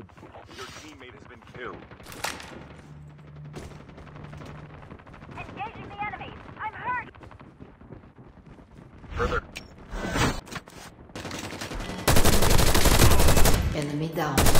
planted. Your teammate has been killed. Engaging the enemy. I'm hurt. Further. Enemy down.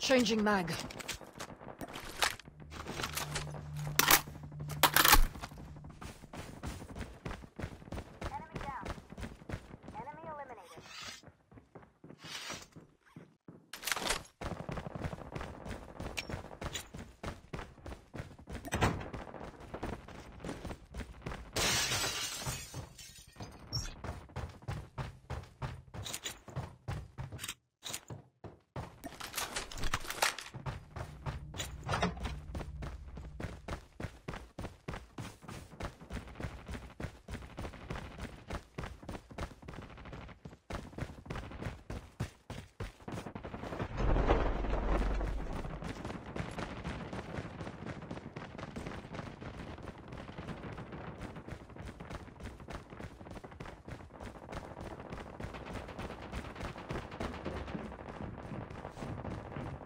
Changing mag.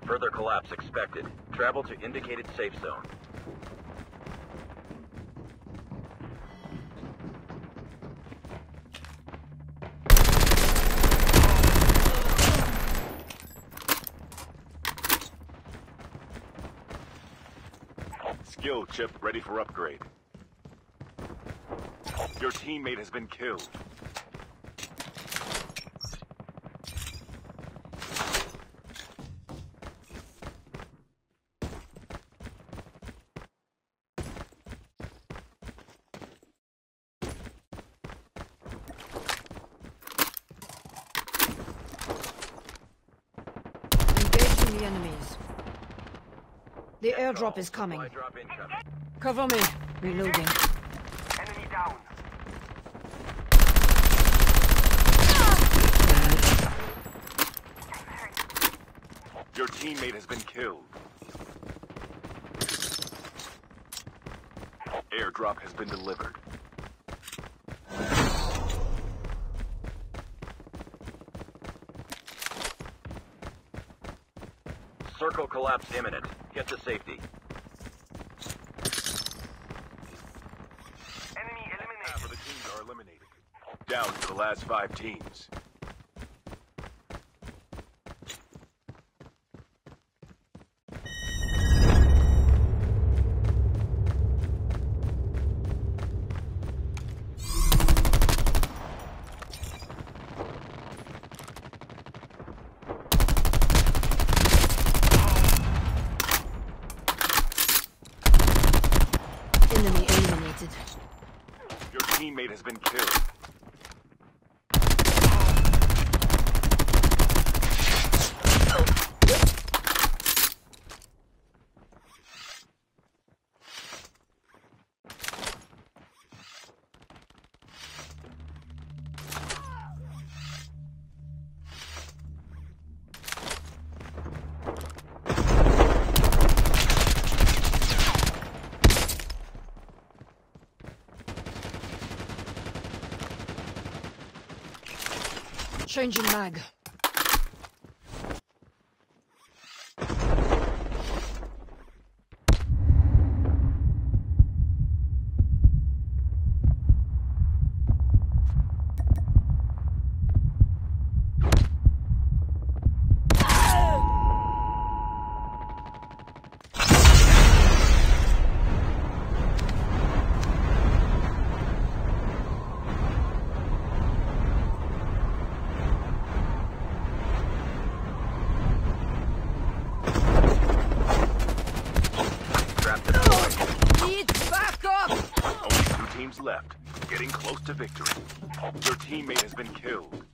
Further collapse expected. Travel to indicated safe zone. Skill chip ready for upgrade. Your teammate has been killed. Engaging the enemies. The airdrop is coming. Supply drop incoming. Cover me. Reloading. Enemy down. Your teammate has been killed. Airdrop has been delivered. Circle collapse imminent. Get to safety. Enemy eliminated. Half of the teams are eliminated. Down to the last five teams. Enemy eliminated. Your teammate has been killed. Changing mag. Teams left. Getting close to victory. Your teammate has been killed.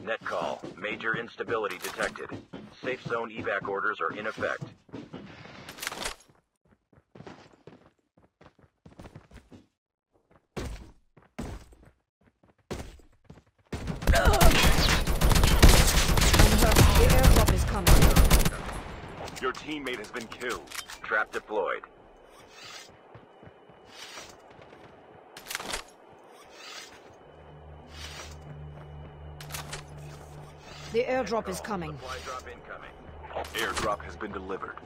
Net call. Major instability detected. Safe zone evac orders are in effect. I'm hurt. The airdrop is coming. Your teammate has been killed. Trap deployed. The airdrop is coming. Supply drop incoming. Airdrop has been delivered.